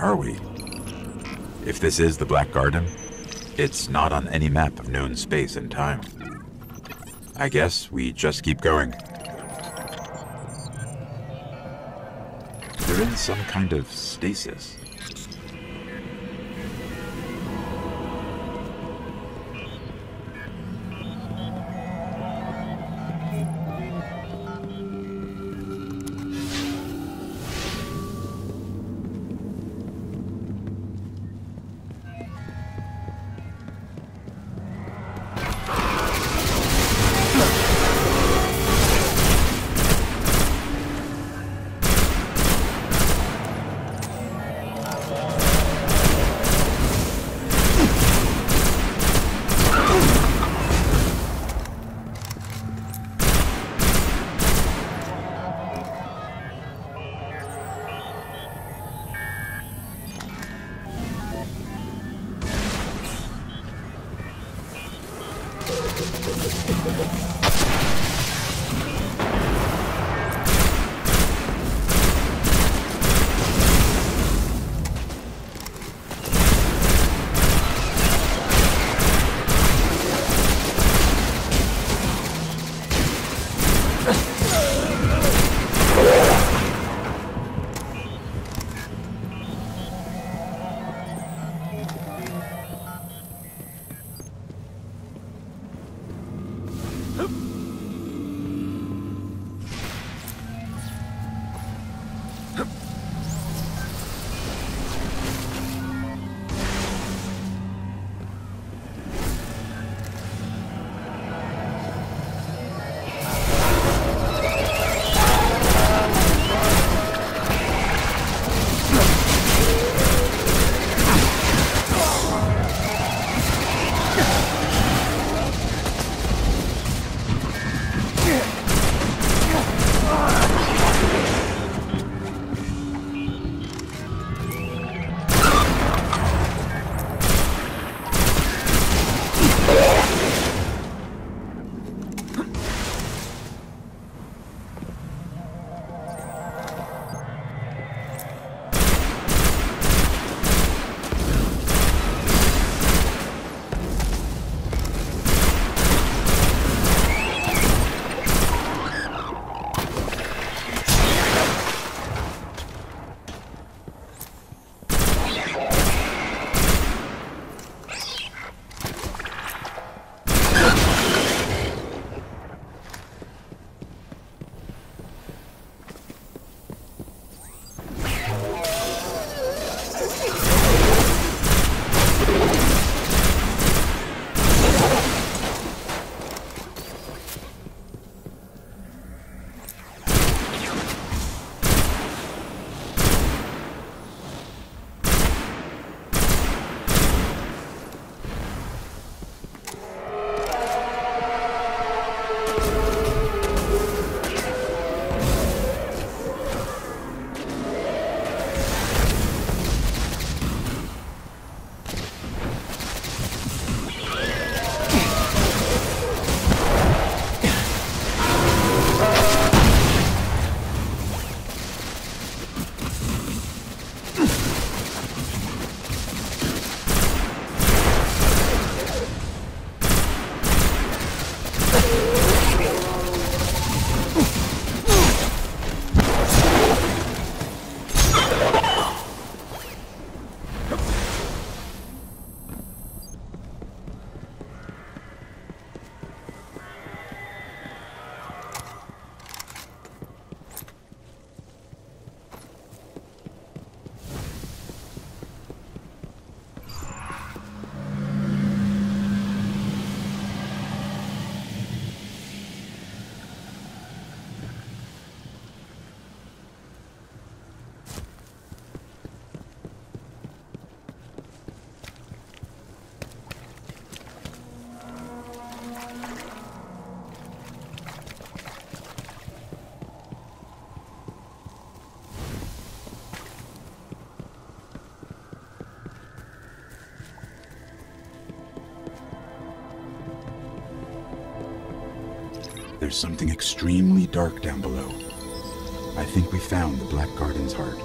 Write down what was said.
are we? If this is the Black Garden, it's not on any map of known space and time. I guess we just keep going. They're in some kind of stasis. Let's go. Hup. There's something extremely dark down below. I think we found the Black Garden's heart.